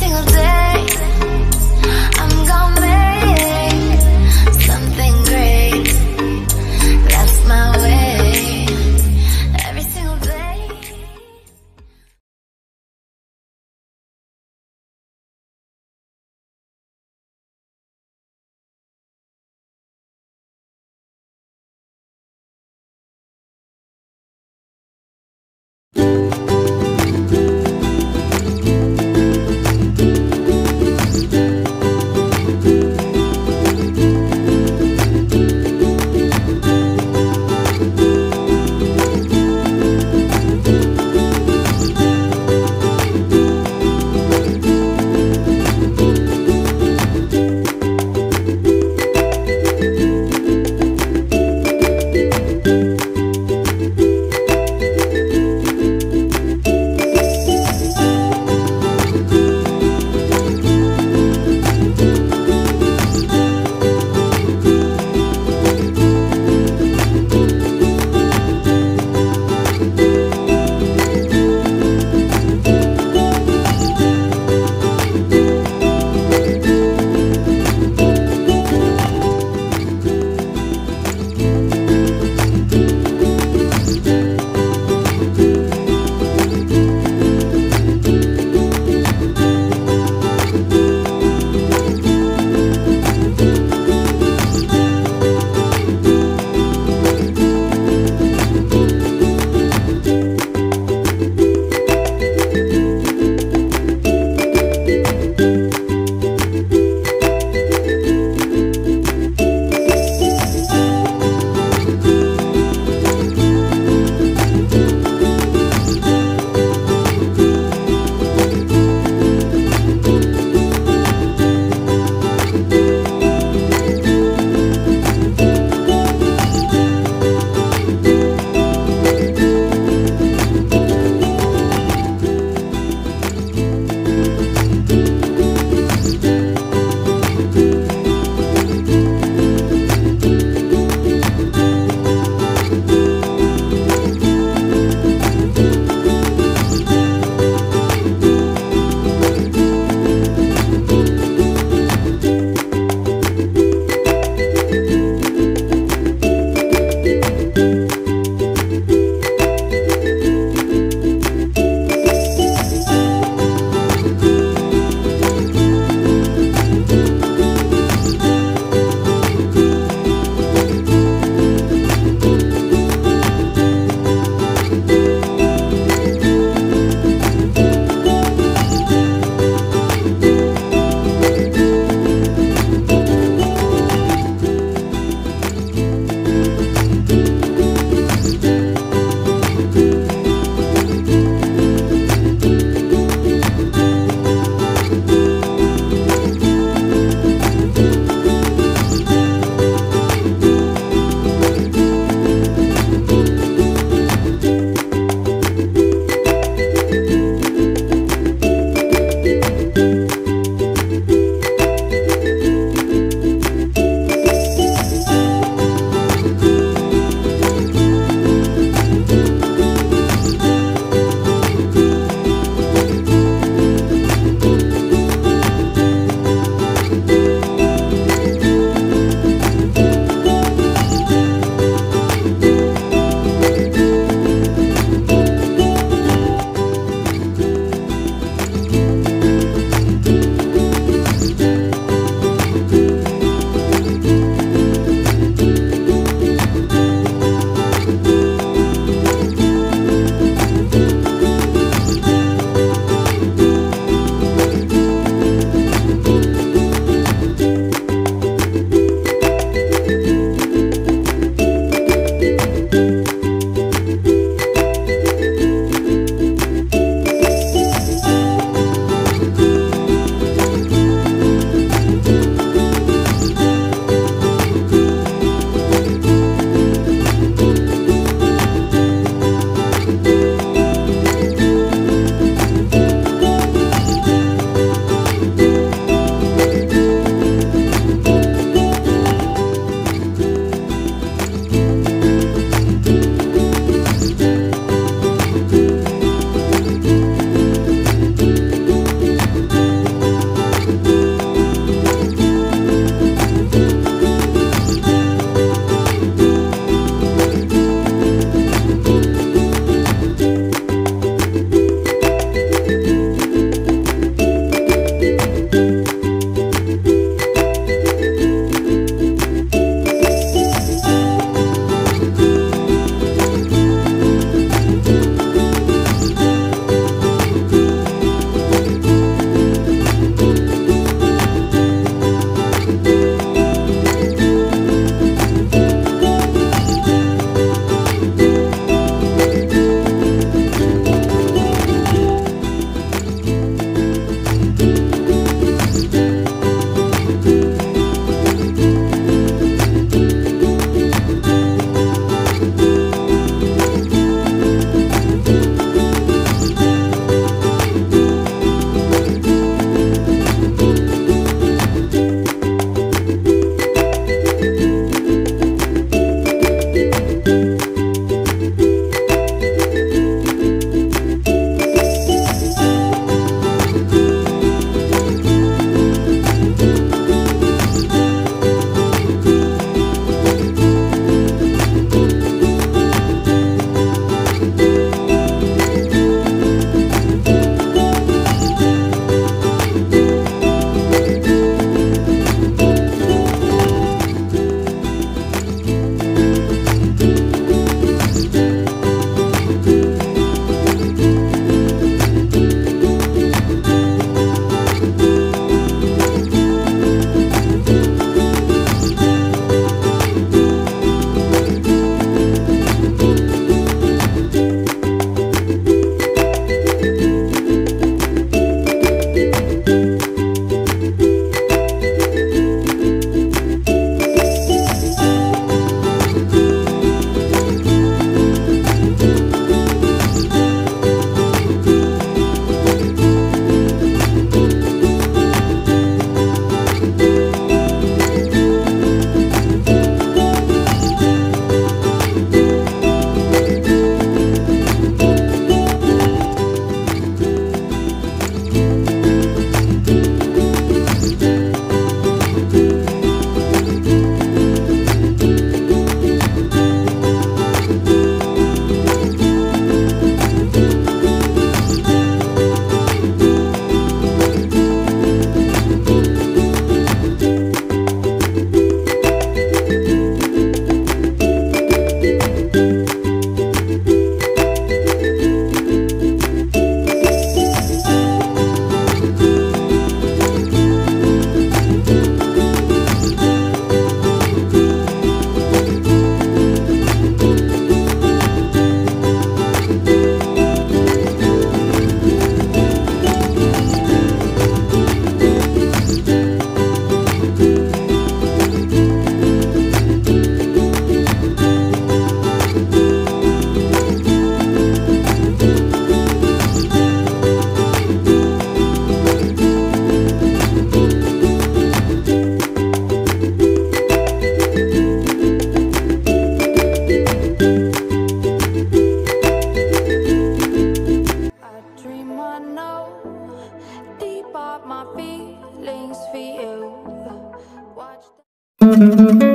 single day. Thank